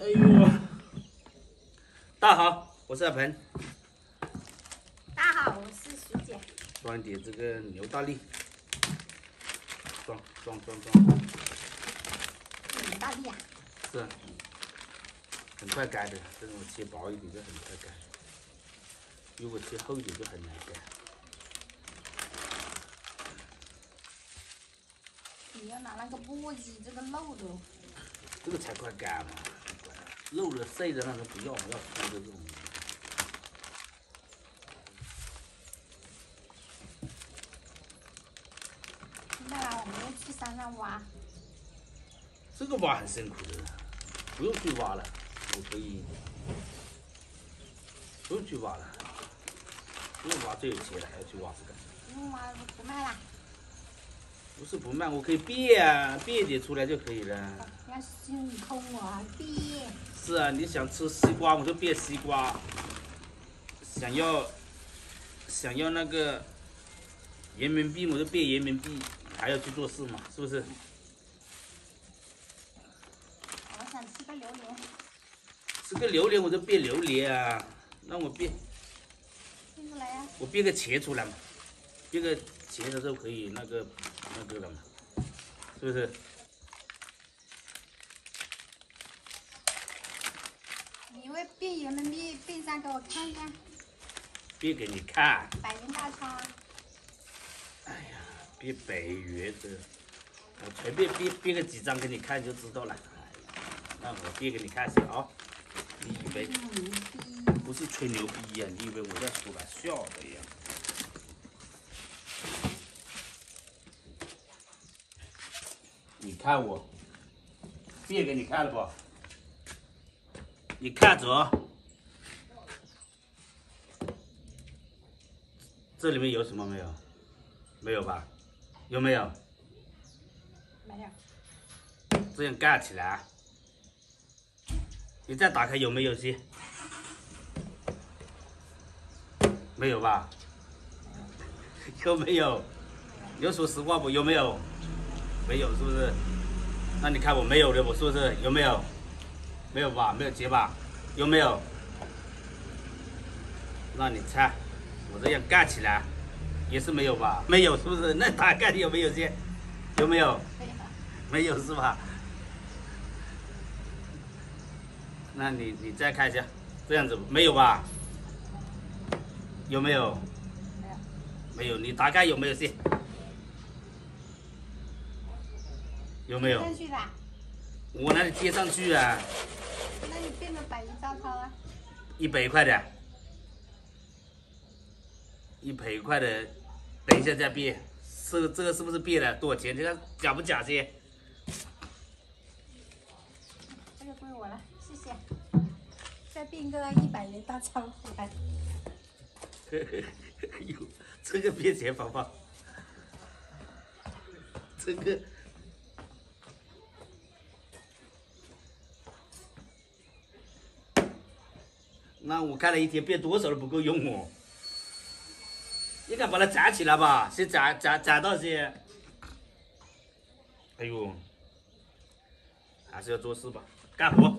哎呦！大家好，我是阿鹏。大家好，我是徐姐。装一点这个牛大力，装装装装。牛大力啊？是，很快干的。这种切薄一点就很快干，如果切厚一点就很难干。你要拿那个簸箕，这个漏的。这个才快干嘛？漏了碎的那种不要，要粗的这种。现在我们又去山上挖。这个挖很辛苦的，不用去挖了，我可以不用去挖了，不用挖这有钱了，还要去挖这个？不用挖，不卖了。不是不卖，我可以变啊，变一点出来就可以了。要心空啊，变。是啊，你想吃西瓜，我就变西瓜；想要想要那个人民币，我就变人民币。还要去做事嘛，是不是？我想吃个榴莲。吃个榴莲，我就变榴莲啊！那我变。变出来呀。我变个茄出来嘛，变个茄的时候可以那个那个了嘛，是不是？变人民币变上给我看看。变给你看。百元大钞。哎呀。变百元的，我随便变变个几张给你看就知道了。那我变给你看下啊，你以为不是吹牛逼呀？你以为我在说玩笑的呀？你看我变给你看了不？你看着，这里面有什么没有？没有吧？有没有？没有。这样盖起来，你再打开有没有些？没有吧？有没有？有说实话不？有没有？没有是不是？那你看我没有的，我是不是？有没有？没有吧？没有结吧？有没有？那你猜，我这样盖起来。也是没有吧？没有，是不是？那大概有没有结？有没有？没有是吧？那你你再看一下，这样子没有吧？有没有？没有。你大概有没有线？有没有？我哪里贴上去啊？那你变成百元大钞啊？一百块的。一百块的。等一下再变，这个这个是不是变了？多少钱？你看假不假先？这个归我了，谢谢。再变个一百元大钞回来。嘿嘿，哎呦，这个变钱宝宝，这个，那我看了一天变多少都不够用哦。应该把它攒起来吧，先攒攒攒到些。哎呦，还是要做事吧，干活。